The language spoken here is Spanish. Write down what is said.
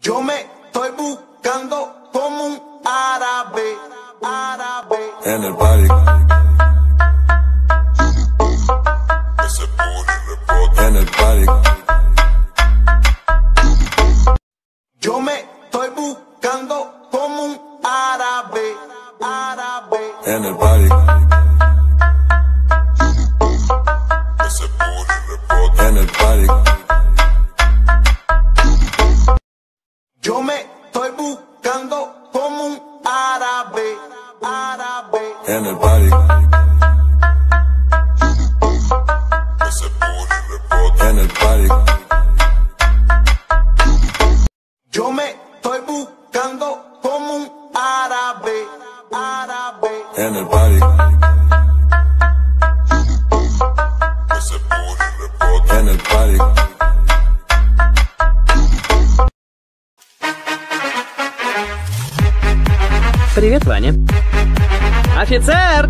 Yo me estoy buscando como un árabe, árabe. en el party. En el party. Yo me estoy buscando como un árabe, árabe. En el party. En el party. Como un árabe, árabe. En el party. En el party. Yo me estoy buscando como un árabe, árabe. En el party. Привет, Ваня. Офицер!